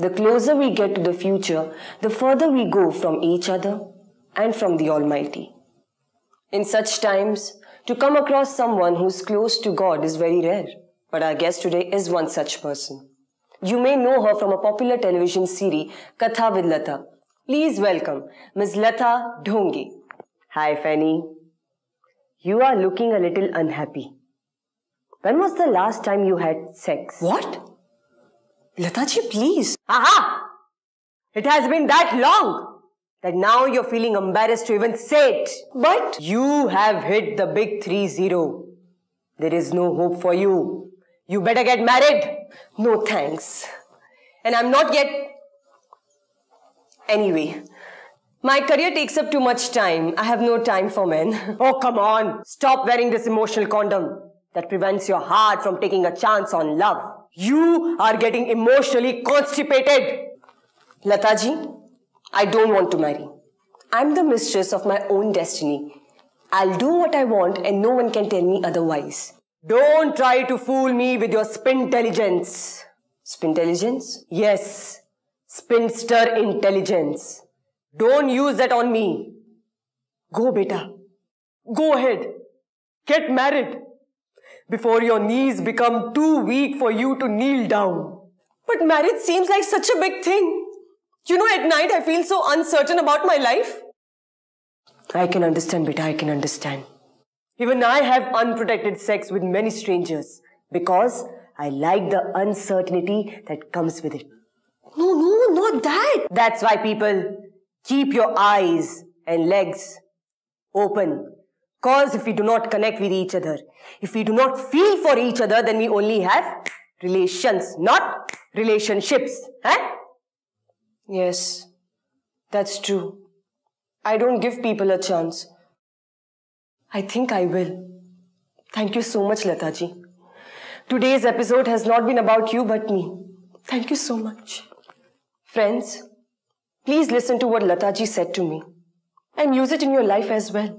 The closer we get to the future, the further we go from each other and from the Almighty. In such times, to come across someone who's close to God is very rare, but our guest today is one such person. You may know her from a popular television series, Katha with Latha. Please welcome Ms. Latha Dhonge. Hi, Fanny. You are looking a little unhappy. When was the last time you had sex? What? Lathaji, please. Aha! It has been that long that now you're feeling embarrassed to even say it. But You have hit the big 3-0. There is no hope for you. You better get married. no thanks. And I'm not yet... Anyway, my career takes up too much time. I have no time for men. Oh, come on. Stop wearing this emotional condom that prevents your heart from taking a chance on love. You are getting emotionally constipated. Lathaji, I don't want to marry. I'm the mistress of my own destiny. I'll do what I want and no one can tell me otherwise. Don't try to fool me with your spintelligence. Spintelligence? Yes. Spinster intelligence. Don't use that on me. Go, beta. Go ahead. Get married. Before your knees become too weak for you to kneel down. But marriage seems like such a big thing. You know, at night I feel so uncertain about my life. I can understand, beta, I can understand. Even I have unprotected sex with many strangers because I like the uncertainty that comes with it. No, no, not that. That's why people keep your eyes and legs open. Cause if we do not connect with each other, if we do not feel for each other, then we only have relations, not relationships. Huh? Yes, that's true. I don't give people a chance. I think I will. Thank you so much, Lathaji. Today's episode has not been about you but me. Thank you so much. Friends, please listen to what Lathaji said to me and use it in your life as well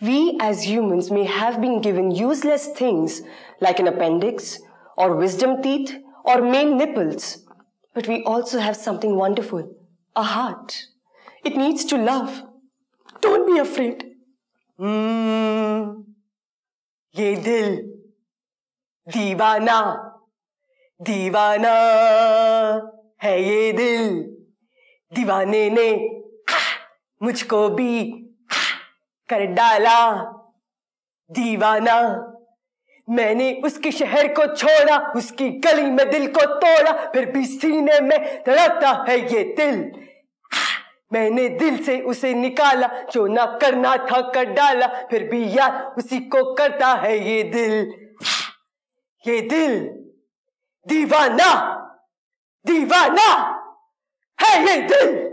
We as humans may have been given useless things like an appendix or wisdom teeth or main nipples, but we also have something wonderful, a heart. It needs to love. Don't be afraid. Hmm. ये दिल दीवाना दीवाना है ये दिल दीवाने ने आह, मुझको भी आह, कर डाला। दीवाना, मैंने उसके शहर को छोड़ा, उसकी गली में दिल को तोड़ा, फिर भी सीने में धड़कता है ये दिल। मैंने दिल से उसे निकाला, जो ना करना था कर डाला, फिर भी यार उसी को करता है ये दिल। ये दिल, दीवाना दीवाना, है ये दिल।